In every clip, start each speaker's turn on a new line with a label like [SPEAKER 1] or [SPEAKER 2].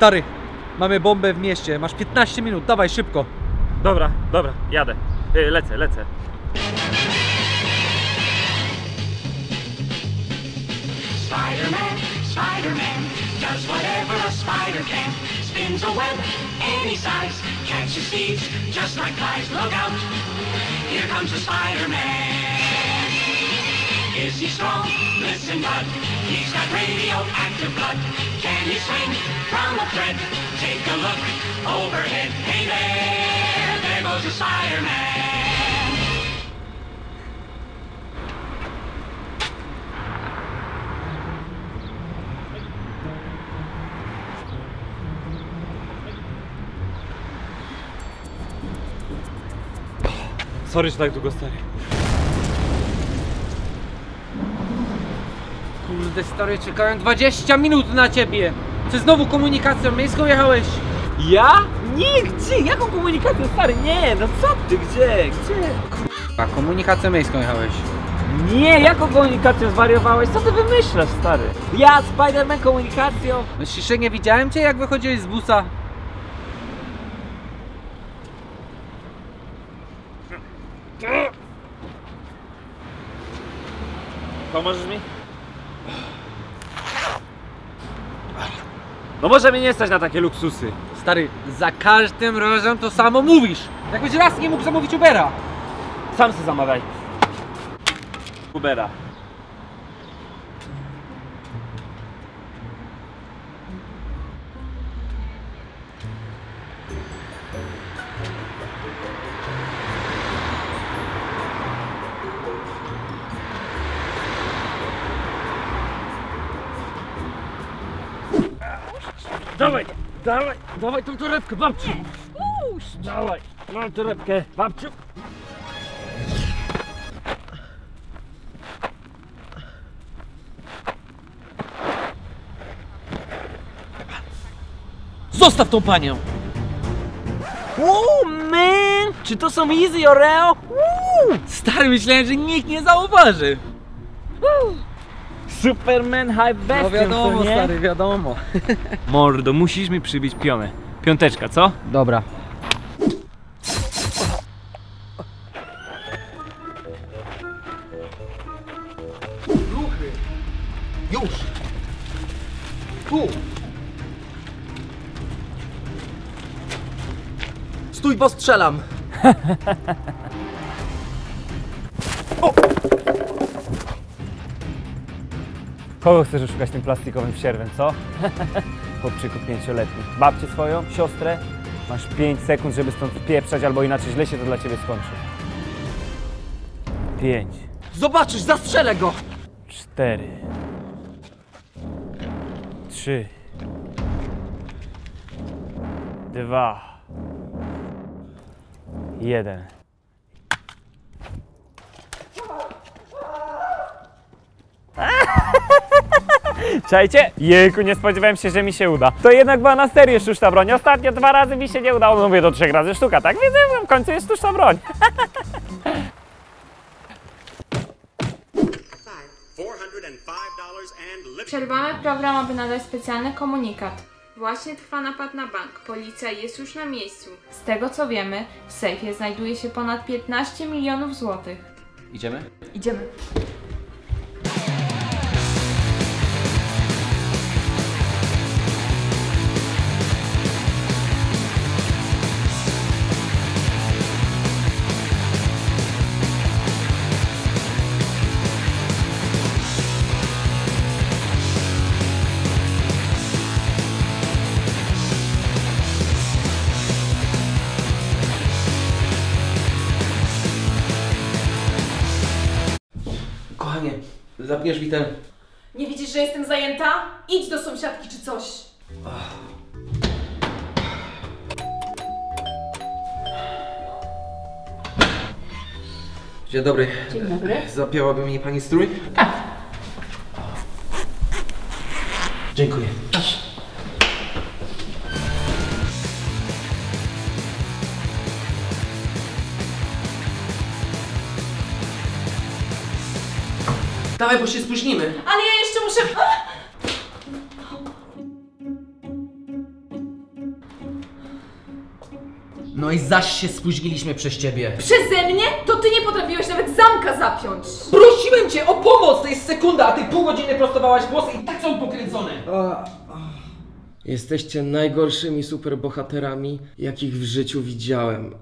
[SPEAKER 1] Stary, mamy bombę w mieście, masz 15 minut, dawaj szybko.
[SPEAKER 2] Dobra, dobra, jadę. Y, lecę, lecę.
[SPEAKER 3] Spider-Man, Spider-Man, does whatever a spider can. Spins a web any size, catches thieves just like flies. Look out, here comes the Spider-Man. Is he strong? Listen, bud, he's got radioactive blood. Can he swing from a thread? Take a look overhead. Hey there, there goes the Spider-Man.
[SPEAKER 2] Sorry, że tak długo stary.
[SPEAKER 1] Kurde, stary, czekałem 20 minut na ciebie. Ty znowu komunikacją miejską jechałeś?
[SPEAKER 2] Ja? Nie, gdzie? Jaką komunikację stary? Nie, no co ty, gdzie? Gdzie?
[SPEAKER 1] A komunikacją miejską jechałeś.
[SPEAKER 2] Nie, jaką komunikację zwariowałeś? Co ty wymyślasz, stary? Ja, Spider-Man komunikacją?
[SPEAKER 1] Myślisz, że nie widziałem cię, jak wychodziłeś z busa?
[SPEAKER 2] Pomożesz mi? No może mnie nie stać na takie luksusy.
[SPEAKER 1] Stary, za każdym razem to samo mówisz. Jakbyś raz nie mógł zamówić Ubera.
[SPEAKER 2] Sam se zamawiaj. Ubera. Dawaj, dawaj, dawaj tą torebkę, babciu. Dawaj, mam torebkę, babciu.
[SPEAKER 1] Zostaw tą panią!
[SPEAKER 2] Oh man! Czy to są Easy Oreo?
[SPEAKER 1] Stary, myślałem, że nikt nie zauważy.
[SPEAKER 2] Superman High Best.
[SPEAKER 1] No wiadomo, stary, wiadomo.
[SPEAKER 2] Mordo, musisz mi przybić pionę. Piąteczka, co?
[SPEAKER 1] Dobra.
[SPEAKER 4] Ruchy! Już! Tu! Stój, bo strzelam!
[SPEAKER 2] Kogo chcesz oszukać tym plastikowym sierwem, co? Chłopczyku pięcioletni. Babcię swoją, siostrę? Masz 5 sekund, żeby stąd pieprzać, albo inaczej źle się to dla ciebie skończy. 5,
[SPEAKER 4] Zobaczysz, zastrzelę go!
[SPEAKER 2] 4, 3, 2, 1. Czajcie? Jejku, nie spodziewałem się, że mi się uda. To jednak była na serio sztuczna broń. Ostatnio dwa razy mi się nie udało. No mówię, do trzech razy sztuka, tak? Że w końcu jest sztuczna broń.
[SPEAKER 5] Przerwamy program, aby nadać specjalny komunikat. Właśnie trwa napad na bank. Policja jest już na miejscu. Z tego co wiemy, w sejfie znajduje się ponad 15 milionów złotych.
[SPEAKER 1] Idziemy?
[SPEAKER 5] Idziemy.
[SPEAKER 1] Kochanie, zapniesz mi ten...
[SPEAKER 6] Nie widzisz, że jestem zajęta? Idź do sąsiadki czy coś.
[SPEAKER 1] Dzień dobry. Dzień dobry. Zapięłaby mnie pani strój? Tak. Dziękuję. Dawaj, bo się spóźnimy.
[SPEAKER 6] Ale ja jeszcze muszę...
[SPEAKER 4] No i zaś się spóźniliśmy przez ciebie.
[SPEAKER 6] Przeze mnie? To ty nie potrafiłeś nawet zamka zapiąć.
[SPEAKER 1] Prosiłem cię o pomoc, to jest sekunda, a ty pół godziny prostowałaś włosy i tak są pokręcone.
[SPEAKER 7] Jesteście najgorszymi superbohaterami, jakich w życiu widziałem.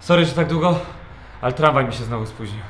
[SPEAKER 2] Sorry, że tak długo, ale tramwaj mi się znowu spóźnił.